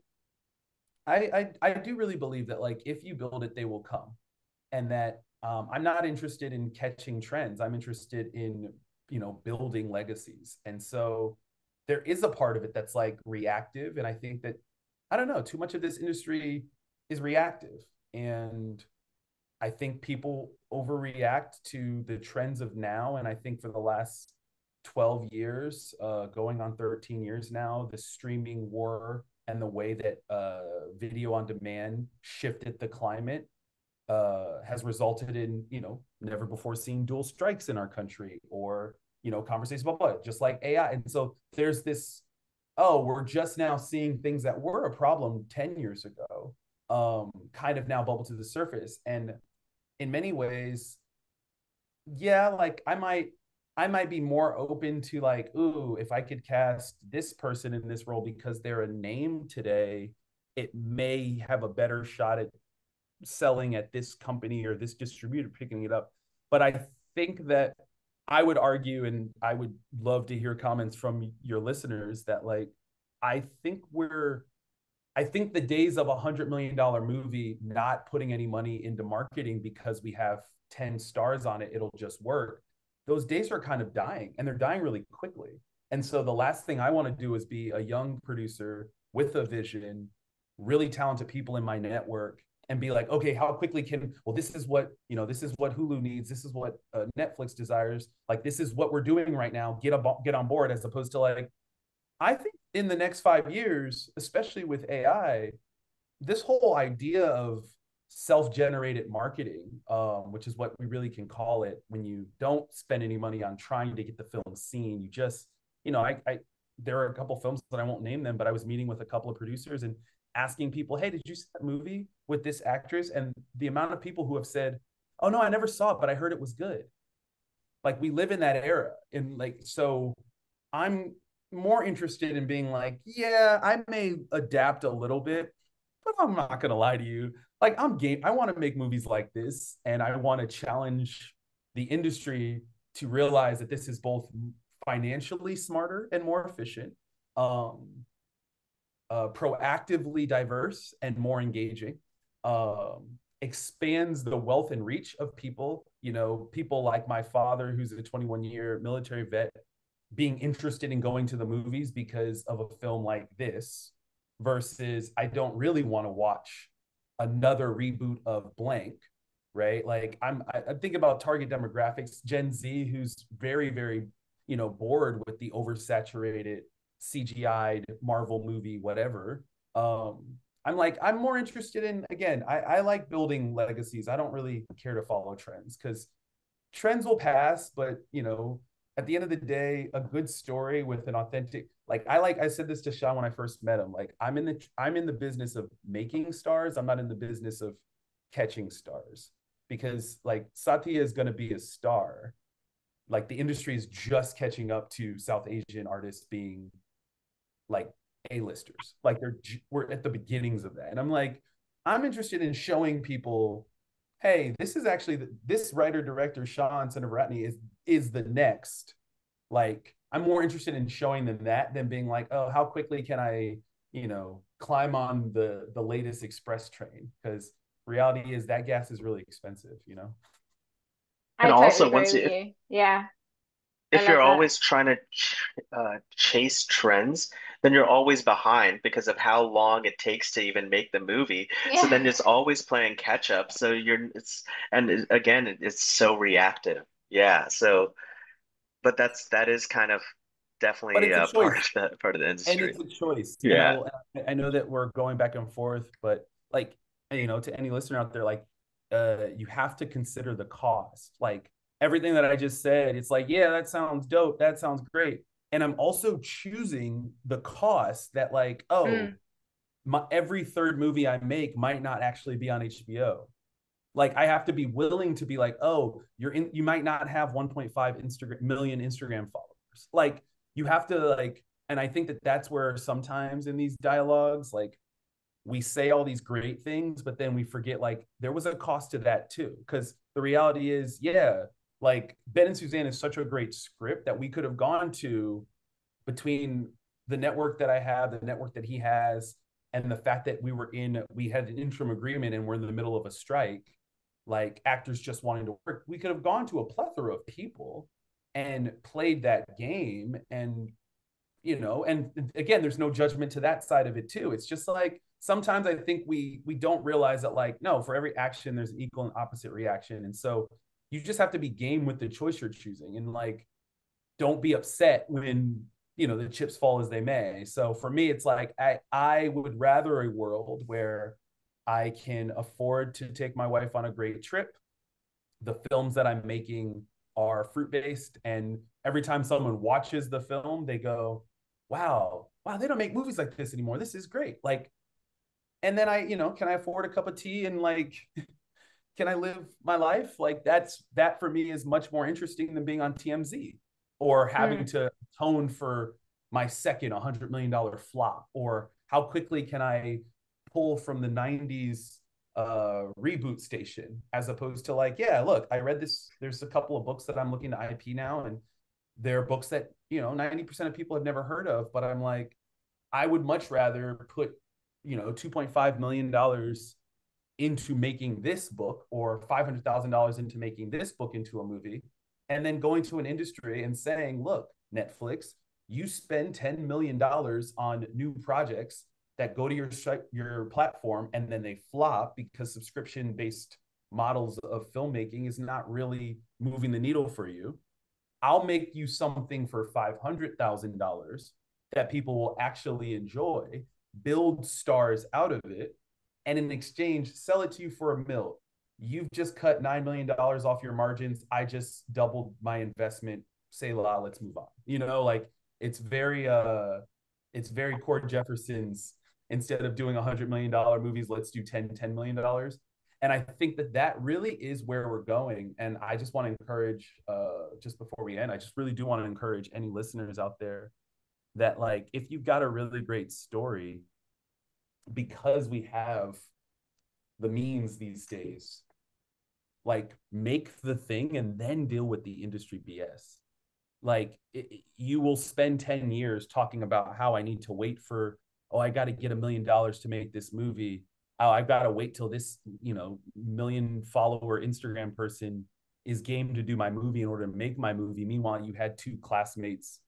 I, I I do really believe that like if you build it, they will come and that um, I'm not interested in catching trends. I'm interested in you know building legacies, and so there is a part of it that's like reactive, and I think that I don't know too much of this industry is reactive, and I think people overreact to the trends of now, and I think for the last 12 years, uh, going on 13 years now, the streaming war and the way that uh, video on demand shifted the climate uh, has resulted in you know never before seen dual strikes in our country or you know conversations about what just like AI and so there's this oh we're just now seeing things that were a problem 10 years ago um kind of now bubble to the surface. And in many ways yeah like I might I might be more open to like ooh if I could cast this person in this role because they're a name today it may have a better shot at selling at this company or this distributor picking it up. But I think that I would argue, and I would love to hear comments from your listeners that like I think we're I think the days of a hundred million dollar movie not putting any money into marketing because we have 10 stars on it, it'll just work. Those days are kind of dying and they're dying really quickly. And so the last thing I want to do is be a young producer with a vision, really talented people in my network and be like, okay, how quickly can, well, this is what, you know, this is what Hulu needs. This is what uh, Netflix desires. Like, this is what we're doing right now. Get, a, get on board as opposed to like, I think in the next five years, especially with AI, this whole idea of self-generated marketing, um, which is what we really can call it when you don't spend any money on trying to get the film seen. You just, you know, I, I there are a couple films that I won't name them, but I was meeting with a couple of producers and asking people, "Hey, did you see that movie with this actress?" And the amount of people who have said, "Oh no, I never saw it, but I heard it was good." Like we live in that era, and like so, I'm more interested in being like, yeah, I may adapt a little bit, but I'm not gonna lie to you. Like I'm game. I want to make movies like this, and I want to challenge the industry to realize that this is both financially smarter and more efficient, um, uh, proactively diverse and more engaging, um, expands the wealth and reach of people. You know, people like my father, who's a 21 year military vet, being interested in going to the movies because of a film like this versus I don't really want to watch another reboot of blank right like i'm i, think about target demographics gen z who's very very you know bored with the oversaturated cgi'd marvel movie whatever um i'm like i'm more interested in again i i like building legacies i don't really care to follow trends because trends will pass but you know at the end of the day, a good story with an authentic like I like I said this to Shaun when I first met him. Like I'm in the I'm in the business of making stars. I'm not in the business of catching stars because like Satya is going to be a star. Like the industry is just catching up to South Asian artists being like A-listers. Like they're we're at the beginnings of that. And I'm like I'm interested in showing people hey, this is actually the, this writer director Shaun Seneviratne is is the next. Like, I'm more interested in showing them that than being like, oh, how quickly can I, you know, climb on the the latest express train? Because reality is that gas is really expensive, you know. And I also, totally once you, you, yeah, if you're that. always trying to ch uh, chase trends, then you're always behind because of how long it takes to even make the movie. Yeah. So then it's always playing catch up. So you're it's and it, again it's so reactive. Yeah. So, but that's that is kind of definitely a, a part of the part of the industry. And it's a choice. yeah. Know? I know that we're going back and forth, but like you know, to any listener out there, like uh, you have to consider the cost. Like everything that I just said, it's like, yeah, that sounds dope. That sounds great and i'm also choosing the cost that like oh mm. my every third movie i make might not actually be on hbo like i have to be willing to be like oh you're in you might not have 1.5 instagram million instagram followers like you have to like and i think that that's where sometimes in these dialogues like we say all these great things but then we forget like there was a cost to that too because the reality is yeah like Ben and Suzanne is such a great script that we could have gone to between the network that I have, the network that he has, and the fact that we were in, we had an interim agreement and we're in the middle of a strike, like actors just wanting to work. We could have gone to a plethora of people and played that game and you know and again there's no judgment to that side of it too it's just like sometimes i think we we don't realize that like no for every action there's an equal and opposite reaction and so you just have to be game with the choice you're choosing and like don't be upset when you know the chips fall as they may. So for me it's like i i would rather a world where i can afford to take my wife on a great trip. The films that i'm making are fruit based and every time someone watches the film they go wow wow they don't make movies like this anymore. This is great. Like and then i you know can i afford a cup of tea and like can I live my life? Like that's that for me is much more interesting than being on TMZ or having mm. to tone for my second $100 million flop or how quickly can I pull from the 90s uh, reboot station as opposed to like, yeah, look, I read this. There's a couple of books that I'm looking to IP now, and they're books that, you know, 90% of people have never heard of. But I'm like, I would much rather put you know, $2.5 million into making this book or $500,000 into making this book into a movie, and then going to an industry and saying, look, Netflix, you spend $10 million on new projects that go to your your platform and then they flop because subscription based models of filmmaking is not really moving the needle for you. I'll make you something for $500,000 that people will actually enjoy, build stars out of it, and in exchange, sell it to you for a mill. You've just cut $9 million off your margins. I just doubled my investment. Say la, let's move on. You know, like it's very uh it's very Cord Jefferson's instead of doing a hundred million dollar movies, let's do 10, 10 million dollars. And I think that that really is where we're going. And I just want to encourage, uh, just before we end, I just really do want to encourage any listeners out there that like, if you've got a really great story, because we have the means these days, like make the thing and then deal with the industry BS. Like it, you will spend 10 years talking about how I need to wait for oh, I got to get a million dollars to make this movie. Oh, I've got to wait till this, you know, million follower Instagram person is game to do my movie in order to make my movie. Meanwhile, you had two classmates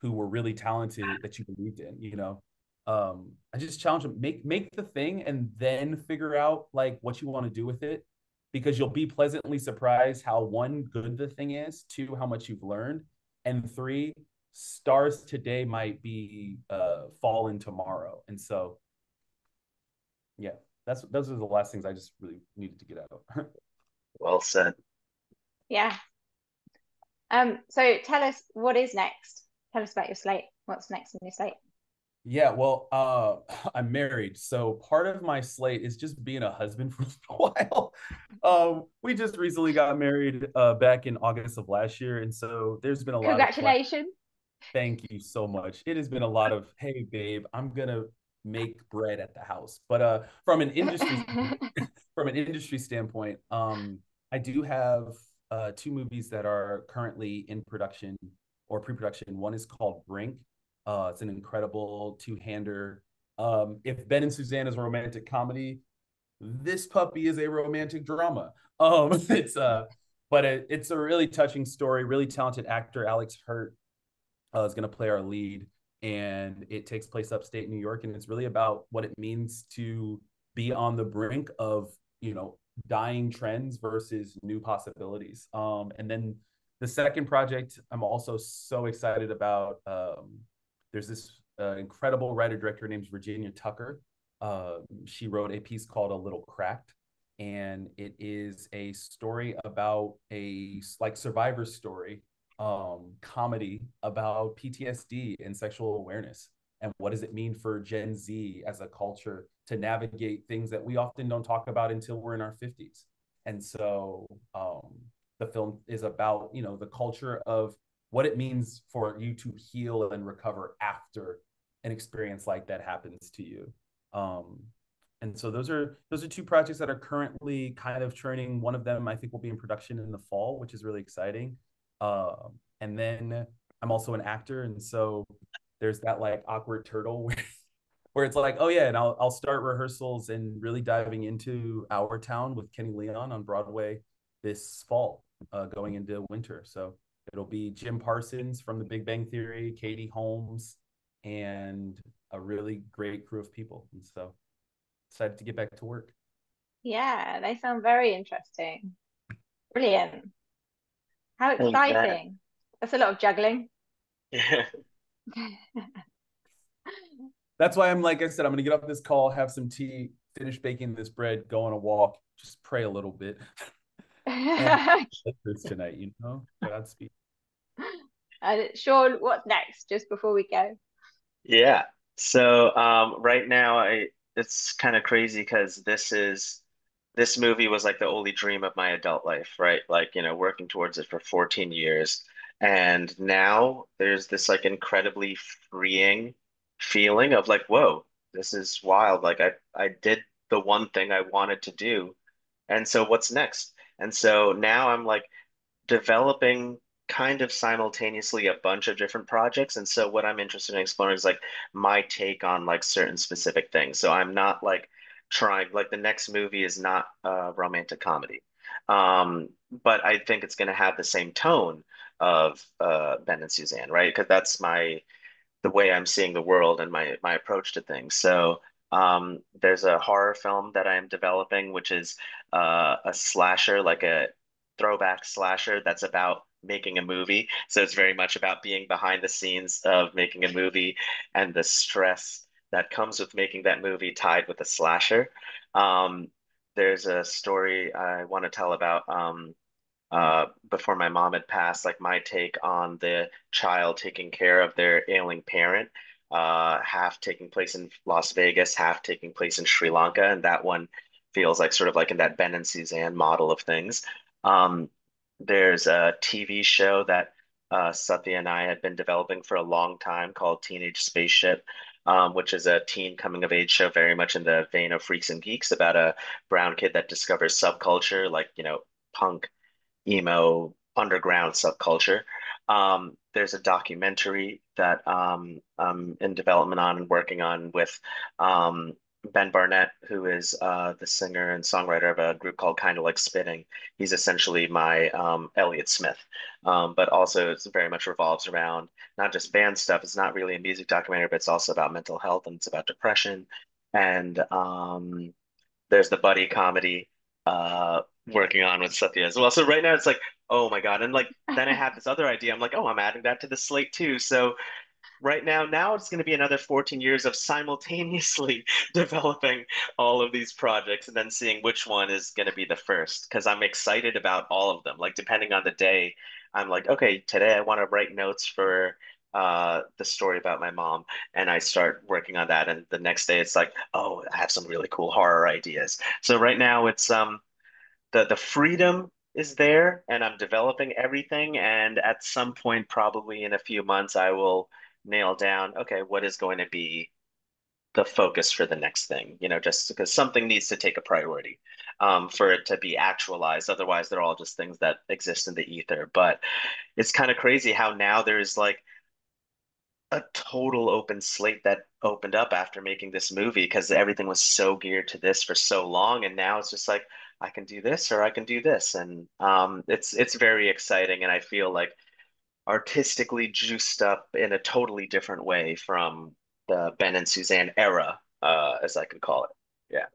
who were really talented that you believed in, you know. Um, I just challenge them, make make the thing and then figure out like what you want to do with it. Because you'll be pleasantly surprised how one good the thing is, two, how much you've learned, and three, stars today might be uh fallen tomorrow. And so yeah that's those are the last things i just really needed to get out. Well said. Yeah. Um so tell us what is next? Tell us about your slate. What's next in your slate yeah, well, uh, I'm married, so part of my slate is just being a husband for a while. Um, we just recently got married uh, back in August of last year, and so there's been a lot. Of Congratulations! Thank you so much. It has been a lot of, hey, babe, I'm gonna make bread at the house. But uh, from an industry from an industry standpoint, um, I do have uh, two movies that are currently in production or pre-production. One is called Brink. Uh, it's an incredible two-hander. Um, if Ben and Suzanne is a romantic comedy, this puppy is a romantic drama. Um, it's uh, but it, it's a really touching story. Really talented actor Alex Hurt uh, is going to play our lead, and it takes place upstate New York, and it's really about what it means to be on the brink of you know dying trends versus new possibilities. Um, and then the second project I'm also so excited about. Um, there's this uh, incredible writer director named Virginia Tucker. Uh, she wrote a piece called A Little Cracked, and it is a story about a like survivor story um, comedy about PTSD and sexual awareness. And what does it mean for Gen Z as a culture to navigate things that we often don't talk about until we're in our 50s? And so um, the film is about, you know, the culture of what it means for you to heal and recover after an experience like that happens to you. Um, and so those are those are two projects that are currently kind of churning. One of them I think will be in production in the fall, which is really exciting. Uh, and then I'm also an actor, and so there's that like awkward turtle where, where it's like, oh yeah, and I'll I'll start rehearsals and really diving into Our Town with Kenny Leon on Broadway this fall, uh, going into winter. So it'll be Jim Parsons from The Big Bang Theory, Katie Holmes, and a really great crew of people. And so excited to get back to work. Yeah, they sound very interesting. Brilliant. How exciting. That's a lot of juggling. Yeah. That's why I'm like I said, I'm gonna get off this call, have some tea, finish baking this bread, go on a walk, just pray a little bit. this tonight, you know. Godspeed. Uh, Shaun, what's next? Just before we go. Yeah. So um, right now, I it's kind of crazy because this is this movie was like the only dream of my adult life, right? Like, you know, working towards it for 14 years. And now there's this like incredibly freeing feeling of like, whoa, this is wild. Like I I did the one thing I wanted to do. And so what's next? And so now I'm like developing kind of simultaneously a bunch of different projects. And so what I'm interested in exploring is like my take on like certain specific things. So I'm not like trying like the next movie is not a romantic comedy. Um, but I think it's going to have the same tone of uh, Ben and Suzanne, right? Because that's my the way I'm seeing the world and my my approach to things. So um, there's a horror film that I am developing, which is uh, a slasher, like a throwback slasher that's about making a movie. So it's very much about being behind the scenes of making a movie and the stress that comes with making that movie tied with a slasher. Um, there's a story I want to tell about um, uh, before my mom had passed, like my take on the child taking care of their ailing parent, uh, half taking place in Las Vegas, half taking place in Sri Lanka. And that one feels like sort of like in that Ben and Suzanne model of things. Um, there's a TV show that uh, Satya and I had been developing for a long time called Teenage Spaceship, um, which is a teen coming of age show very much in the vein of Freaks and Geeks about a brown kid that discovers subculture like, you know, punk, emo, underground subculture. Um, there's a documentary that um, I'm in development on and working on with um, Ben Barnett, who is uh, the singer and songwriter of a group called Kind of Like Spitting. He's essentially my um, Elliott Smith, um, but also it's very much revolves around not just band stuff. It's not really a music documentary, but it's also about mental health and it's about depression. And um, there's the buddy comedy uh, working on with Satya as well. So right now it's like, oh my God. And like, then I have this other idea. I'm like, oh, I'm adding that to the slate too. So right now, now it's going to be another 14 years of simultaneously developing all of these projects and then seeing which one is going to be the first. Because I'm excited about all of them. Like, depending on the day, I'm like, okay, today I want to write notes for uh, the story about my mom, and I start working on that. And the next day, it's like, oh, I have some really cool horror ideas. So right now, it's um, the the freedom is there, and I'm developing everything. And at some point, probably in a few months, I will nail down, okay, what is going to be the focus for the next thing, you know, just because something needs to take a priority um, for it to be actualized. Otherwise, they're all just things that exist in the ether. But it's kind of crazy how now there's like a total open slate that opened up after making this movie because everything was so geared to this for so long. And now it's just like, I can do this or I can do this. And um, it's it's very exciting. And I feel like artistically juiced up in a totally different way from the Ben and Suzanne era, uh, as I could call it. Yeah.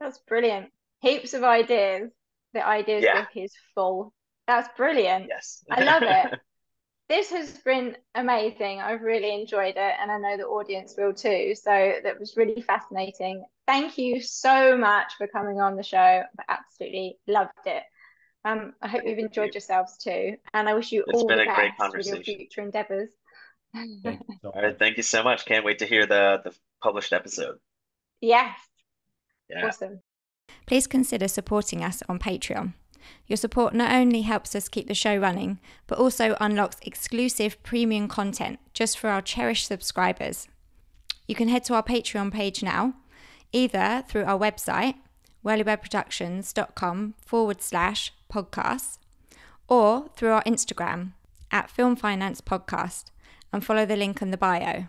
That's brilliant. Heaps of ideas. The ideas yeah. book is full. That's brilliant. Yes. I love it. this has been amazing. I've really enjoyed it, and I know the audience will too. So that was really fascinating. Thank you so much for coming on the show. I absolutely loved it. Um, I hope you've enjoyed yourselves too, and I wish you it's all been the a best great conversation. with your future endeavors. Thank so all right, thank you so much. Can't wait to hear the the published episode. Yes. Yeah. Awesome. Please consider supporting us on Patreon. Your support not only helps us keep the show running, but also unlocks exclusive premium content just for our cherished subscribers. You can head to our Patreon page now, either through our website whirlywebproductions.com forward slash podcasts or through our Instagram at Film Finance Podcast and follow the link in the bio.